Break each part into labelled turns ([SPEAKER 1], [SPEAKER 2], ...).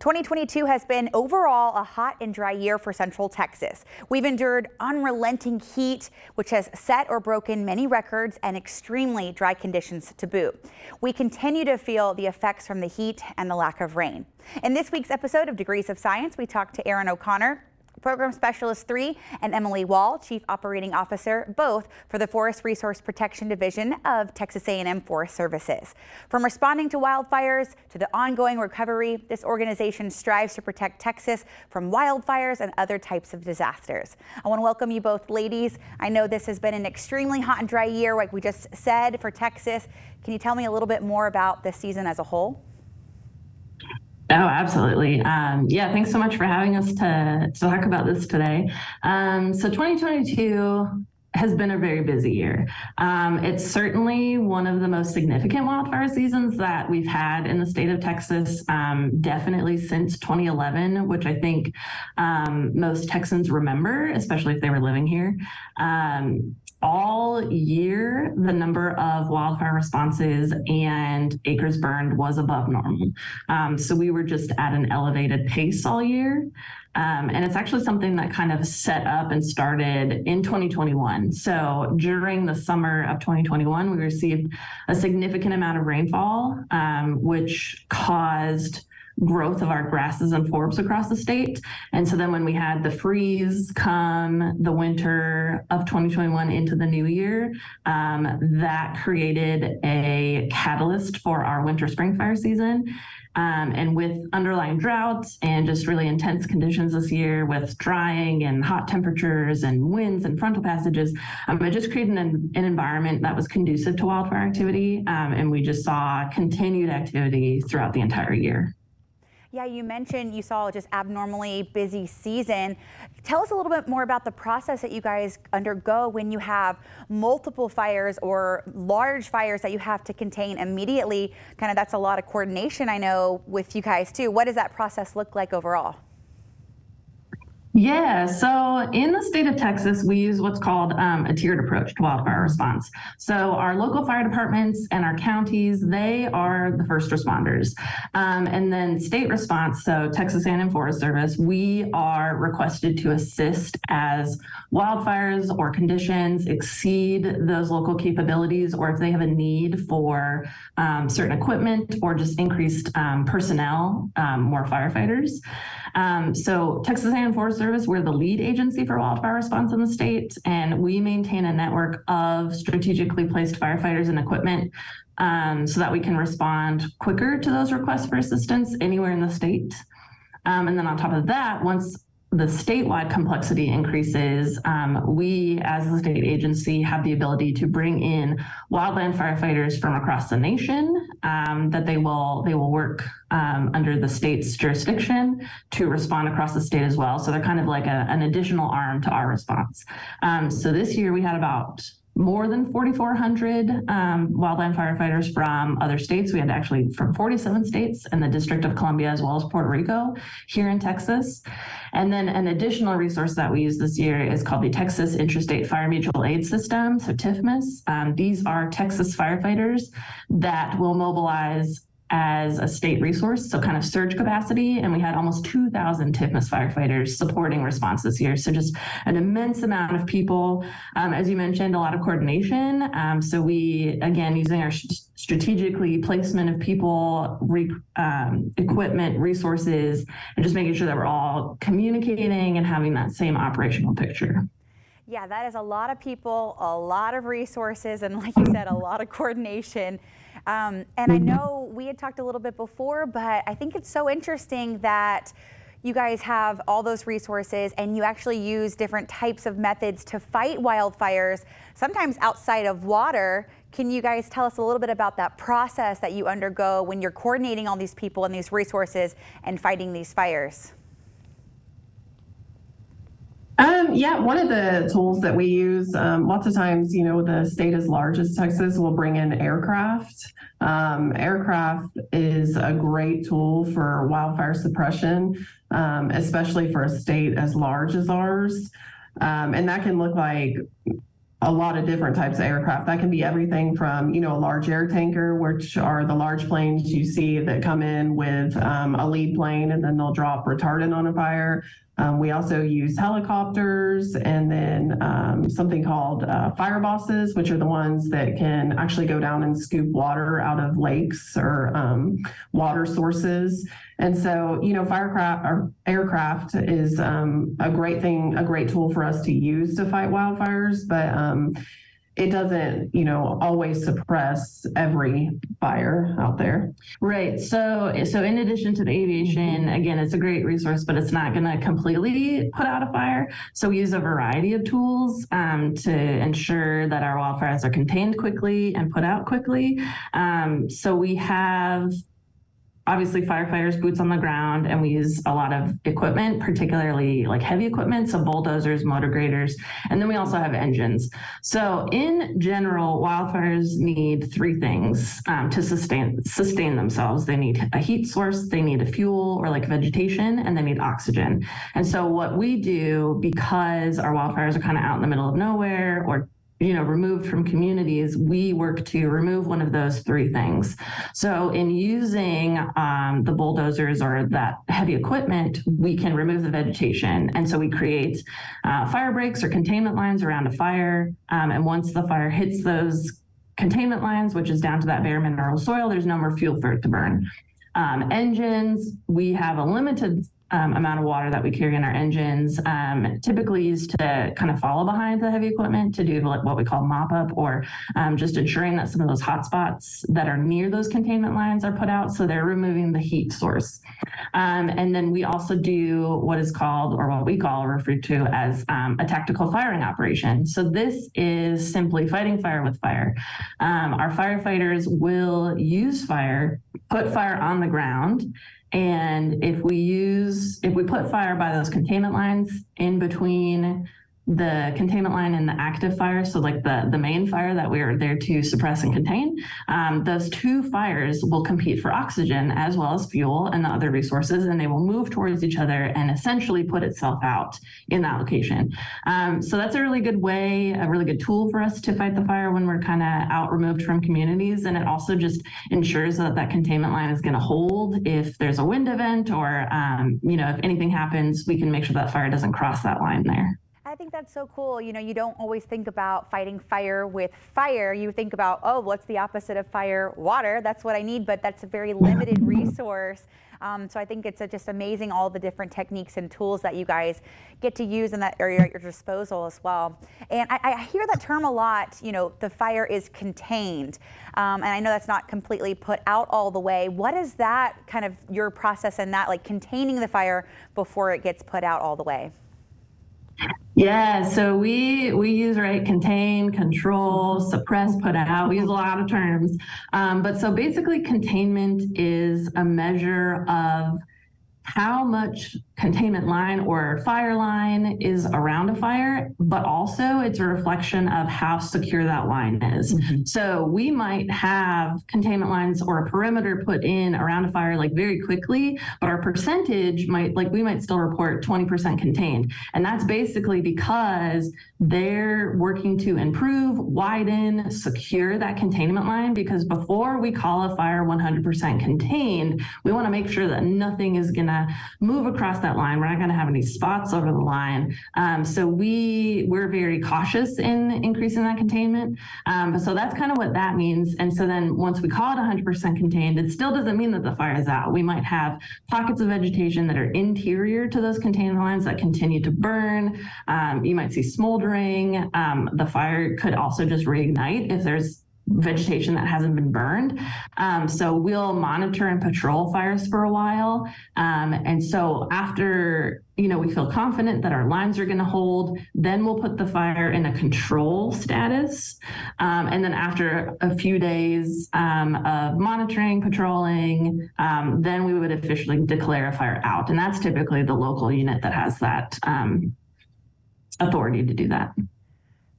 [SPEAKER 1] 2022 has been overall a hot and dry year for Central Texas. We've endured unrelenting heat, which has set or broken many records and extremely dry conditions to boot. We continue to feel the effects from the heat and the lack of rain. In this week's episode of Degrees of Science, we talked to Erin O'Connor, Program Specialist 3 and Emily Wall, Chief Operating Officer, both for the Forest Resource Protection Division of Texas A&M Forest Services. From responding to wildfires to the ongoing recovery, this organization strives to protect Texas from wildfires and other types of disasters. I want to welcome you both ladies. I know this has been an extremely hot and dry year, like we just said, for Texas. Can you tell me a little bit more about this season as a whole?
[SPEAKER 2] Oh, absolutely. Um, yeah, thanks so much for having us to, to talk about this today. Um, so 2022 has been a very busy year. Um, it's certainly one of the most significant wildfire seasons that we've had in the state of Texas, um, definitely since 2011, which I think um, most Texans remember, especially if they were living here. Um, all year, the number of wildfire responses and acres burned was above normal. Um, so we were just at an elevated pace all year. Um, and it's actually something that kind of set up and started in 2021. So during the summer of 2021, we received a significant amount of rainfall, um, which caused growth of our grasses and forbs across the state. And so then when we had the freeze come the winter of 2021 into the new year, um, that created a catalyst for our winter spring fire season. Um, and with underlying droughts and just really intense conditions this year with drying and hot temperatures and winds and frontal passages, um, it just created an, an, environment that was conducive to wildfire activity. Um, and we just saw continued activity throughout the entire year.
[SPEAKER 1] Yeah, you mentioned you saw just abnormally busy season. Tell us a little bit more about the process that you guys undergo when you have multiple fires or large fires that you have to contain immediately. Kind of that's a lot of coordination, I know, with you guys too. What does that process look like overall?
[SPEAKER 2] Yeah, so in the state of Texas, we use what's called um, a tiered approach to wildfire response. So our local fire departments and our counties, they are the first responders. Um, and then state response, so Texas A&M Forest Service, we are requested to assist as wildfires or conditions exceed those local capabilities or if they have a need for um, certain equipment or just increased um, personnel, um, more firefighters. Um, so Texas A&M Forest Service, we're the lead agency for wildfire response in the state, and we maintain a network of strategically placed firefighters and equipment um, so that we can respond quicker to those requests for assistance anywhere in the state. Um, and then on top of that, once the statewide complexity increases, um, we as the state agency have the ability to bring in wildland firefighters from across the nation um, that they will they will work um, under the state's jurisdiction to respond across the state as well. So they're kind of like a, an additional arm to our response. Um, so this year we had about more than 4,400 um, wildland firefighters from other states. We had actually from 47 states and the District of Columbia, as well as Puerto Rico here in Texas. And then an additional resource that we use this year is called the Texas Interstate Fire Mutual Aid System, so TIFMAS. Um, these are Texas firefighters that will mobilize as a state resource, so kind of surge capacity. And we had almost 2,000 TIFMAS firefighters supporting response this year. So just an immense amount of people. Um, as you mentioned, a lot of coordination. Um, so we, again, using our strategically placement of people, re, um, equipment, resources, and just making sure that we're all communicating and having that same operational picture.
[SPEAKER 1] Yeah, that is a lot of people, a lot of resources, and like you said, a lot of coordination. Um, and I know we had talked a little bit before, but I think it's so interesting that you guys have all those resources and you actually use different types of methods to fight wildfires, sometimes outside of water. Can you guys tell us a little bit about that process that you undergo when you're coordinating all these people and these resources and fighting these fires?
[SPEAKER 3] Um, yeah, one of the tools that we use, um, lots of times, you know, the state as large as Texas will bring in aircraft. Um, aircraft is a great tool for wildfire suppression, um, especially for a state as large as ours. Um, and that can look like a lot of different types of aircraft. That can be everything from, you know, a large air tanker, which are the large planes you see that come in with um, a lead plane and then they'll drop retardant on a fire. Um, we also use helicopters and then um, something called uh, fire bosses, which are the ones that can actually go down and scoop water out of lakes or um, water sources. And so, you know, firecraft or aircraft is um, a great thing, a great tool for us to use to fight wildfires, but um, it doesn't, you know, always suppress every fire out there.
[SPEAKER 2] Right. So, so in addition to the aviation, again, it's a great resource, but it's not going to completely put out a fire. So we use a variety of tools um, to ensure that our wildfires are contained quickly and put out quickly. Um, so we have obviously firefighters boots on the ground and we use a lot of equipment particularly like heavy equipment so bulldozers motor graders and then we also have engines. So in general wildfires need three things um, to sustain sustain themselves. They need a heat source they need a fuel or like vegetation and they need oxygen. And so what we do because our wildfires are kind of out in the middle of nowhere or you know removed from communities we work to remove one of those three things. So in using um, the bulldozers or that heavy equipment we can remove the vegetation. And so we create uh, fire breaks or containment lines around a fire um, and once the fire hits those containment lines which is down to that bare mineral soil there's no more fuel for it to burn. Um, engines we have a limited um, amount of water that we carry in our engines, um, typically used to kind of follow behind the heavy equipment to do what we call mop up or um, just ensuring that some of those hot spots that are near those containment lines are put out. So they're removing the heat source. Um, and then we also do what is called, or what we call referred to as um, a tactical firing operation. So this is simply fighting fire with fire. Um, our firefighters will use fire, put fire on the ground, and if we use, if we put fire by those containment lines in between the containment line and the active fire, so like the, the main fire that we are there to suppress and contain, um, those two fires will compete for oxygen as well as fuel and the other resources, and they will move towards each other and essentially put itself out in that location. Um, so that's a really good way, a really good tool for us to fight the fire when we're kind of out removed from communities. And it also just ensures that that containment line is going to hold if there's a wind event or, um, you know, if anything happens, we can make sure that fire doesn't cross that line there.
[SPEAKER 1] That's so cool. You know, you don't always think about fighting fire with fire. You think about, oh, what's the opposite of fire? Water. That's what I need, but that's a very limited resource. Um, so I think it's just amazing all the different techniques and tools that you guys get to use in that area at your disposal as well. And I, I hear that term a lot. You know, the fire is contained, um, and I know that's not completely put out all the way. What is that kind of your process in that, like containing the fire before it gets put out all the way?
[SPEAKER 2] Yeah, so we we use right contain, control, suppress, put out. We use a lot of terms, um, but so basically, containment is a measure of how much containment line or fire line is around a fire, but also it's a reflection of how secure that line is. Mm-hmm. So we might have containment lines or a perimeter put in around a fire like very quickly, but our percentage might like we might still report 20% contained. And that's basically because they're working to improve, widen, secure that containment line because before we call a fire 100% contained, we want to make sure that nothing is going to move across that line. We're not going to have any spots over the line. Um, so we we're very cautious in increasing that containment. Um, but so that's kind of what that means. And so then once we call it 100% contained, it still doesn't mean that the fire is out. We might have pockets of vegetation that are interior to those containment lines that continue to burn. Um, you might see smoldering. Um, the fire could also just reignite if there's vegetation that hasn't been burned. Um, so we'll monitor and patrol fires for a while. Um, and so after, you know, we feel confident that our lines are going to hold, then we'll put the fire in a control status. Um, and then after a few days um, of monitoring, patrolling, um, then we would officially declare a fire out. And that's typically the local unit that has that um, authority to do that.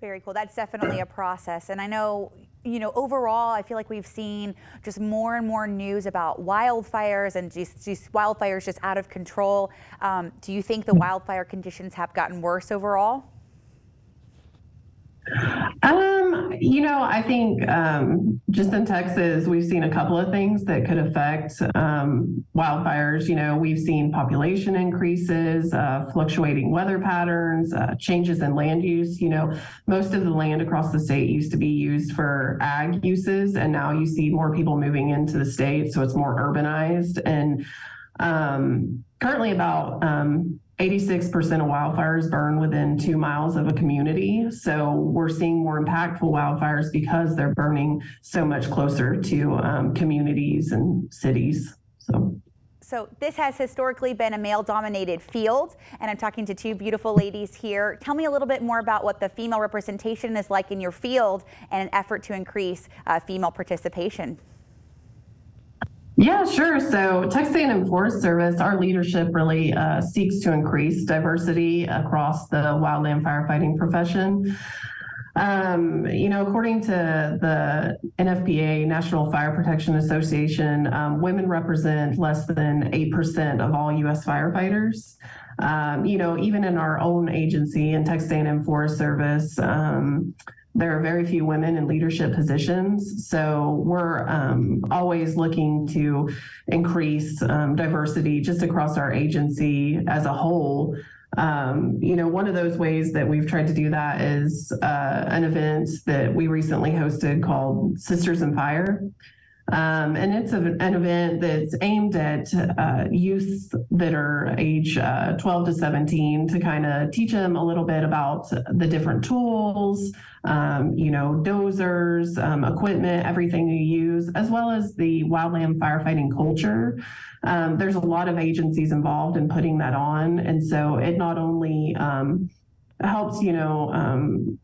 [SPEAKER 1] Very cool. That's definitely a process. And I know you know, overall, I feel like we've seen just more and more news about wildfires and just, just wildfires just out of control. Um, do you think the wildfire conditions have gotten worse overall?
[SPEAKER 3] Um, you know, I think um, just in Texas, we've seen a couple of things that could affect um, wildfires. You know, we've seen population increases, uh, fluctuating weather patterns, uh, changes in land use. You know, most of the land across the state used to be used for ag uses, and now you see more people moving into the state, so it's more urbanized. And um, currently, about um, 86% of wildfires burn within two miles of a community. So we're seeing more impactful wildfires because they're burning so much closer to um, communities and cities. So.
[SPEAKER 1] So this has historically been a male-dominated field, and I'm talking to two beautiful ladies here. Tell me a little bit more about what the female representation is like in your field and an effort to increase uh, female participation.
[SPEAKER 3] Yeah, sure. So, Texas A&M Forest Service, our leadership really uh, seeks to increase diversity across the wildland firefighting profession. Um, you know, according to the NFPA, National Fire Protection Association, um, women represent less than 8% of all U.S. firefighters. Um, you know, even in our own agency in Texas A&M Forest Service, um, there are very few women in leadership positions. So we're um, always looking to increase um, diversity just across our agency as a whole. Um, you know, one of those ways that we've tried to do that is uh, an event that we recently hosted called Sisters in Fire. Um, and it's an event that's aimed at uh, youth that are age uh, 12 to 17 to kind of teach them a little bit about the different tools, um, you know, dozers, um, equipment, everything you use, as well as the wildland firefighting culture. Um, there's a lot of agencies involved in putting that on. And so it not only um, helps, you know, um,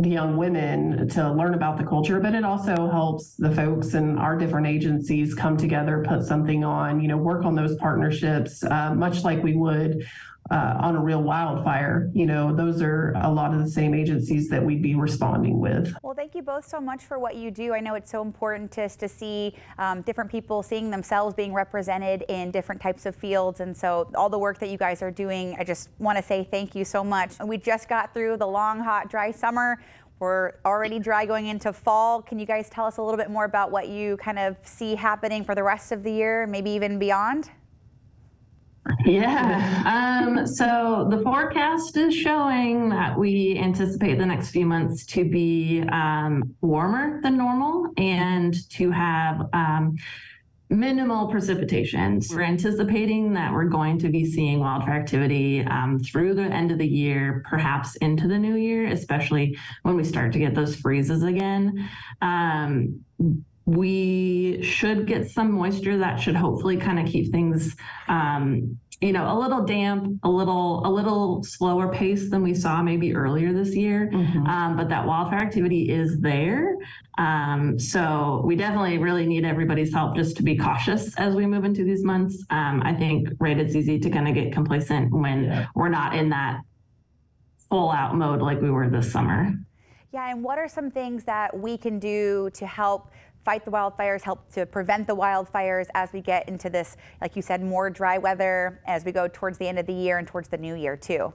[SPEAKER 3] the young women to learn about the culture, but it also helps the folks in our different agencies come together, put something on, you know, work on those partnerships, uh, much like we would uh, on a real wildfire. You know, those are a lot of the same agencies that we'd be responding with.
[SPEAKER 1] Well, thank you both so much for what you do. I know it's so important to, to see um, different people seeing themselves being represented in different types of fields. And so all the work that you guys are doing, I just want to say thank you so much. We just got through the long, hot, dry summer. We're already dry going into fall. Can you guys tell us a little bit more about what you kind of see happening for the rest of the year, maybe even beyond?
[SPEAKER 2] Yeah. Um, so the forecast is showing that we anticipate the next few months to be um, warmer than normal and to have um, minimal precipitation. We're anticipating that we're going to be seeing wildfire activity um, through the end of the year, perhaps into the new year, especially when we start to get those freezes again. We should get some moisture that should hopefully kind of keep things um, you know a little damp a little a little slower pace than we saw maybe earlier this year mm-hmm. um, but that wildfire activity is there um, so we definitely really need everybody's help just to be cautious as we move into these months um, i think right it's easy to kind of get complacent when yeah. we're not in that full out mode like we were this summer
[SPEAKER 1] yeah and what are some things that we can do to help fight the wildfires, help to prevent the wildfires as we get into this, like you said, more dry weather as we go towards the end of the year and towards the new year too.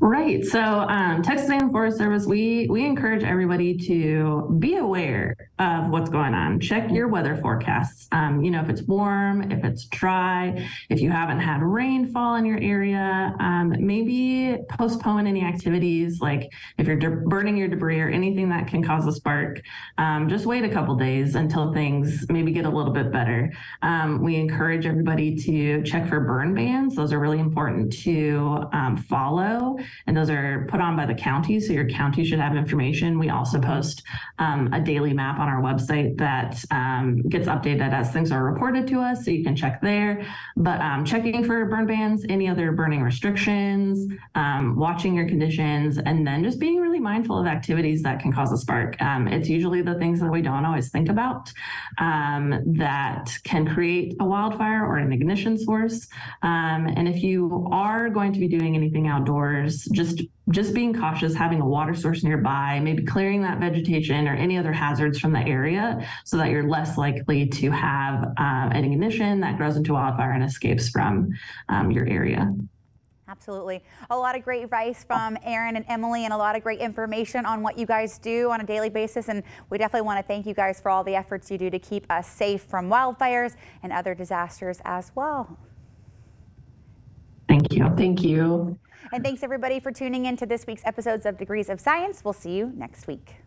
[SPEAKER 2] Right. So um, Texas A&M Forest Service, we we encourage everybody to be aware of what's going on. Check your weather forecasts. Um, you know, if it's warm, if it's dry, if you haven't had rainfall in your area, um, maybe postpone any activities like if you're de- burning your debris or anything that can cause a spark. Um, just wait a couple days until things maybe get a little bit better. Um, we encourage everybody to check for burn bans. Those are really important to um, and those are put on by the county. So your county should have information. We also post um, a daily map on our website that um, gets updated as things are reported to us. So you can check there. But um, checking for burn bans, any other burning restrictions, um, watching your conditions, and then just being really mindful of activities that can cause a spark. Um, it's usually the things that we don't always think about um, that can create a wildfire or an ignition source. and if you are going to be doing anything outdoors, just just being cautious, having a water source nearby, maybe clearing that vegetation or any other hazards from the area so that you're less likely to have uh, an ignition that grows into a wildfire and escapes from um, your area.
[SPEAKER 1] Absolutely. A lot of great advice from Erin and Emily, and a lot of great information on what you guys do on a daily basis. And we definitely want to thank you guys for all the efforts you do to keep us safe from wildfires and other disasters as well.
[SPEAKER 2] Thank you.
[SPEAKER 3] Thank you.
[SPEAKER 1] And thanks everybody for tuning in to this week's episodes of Degrees of Science. We'll see you next week.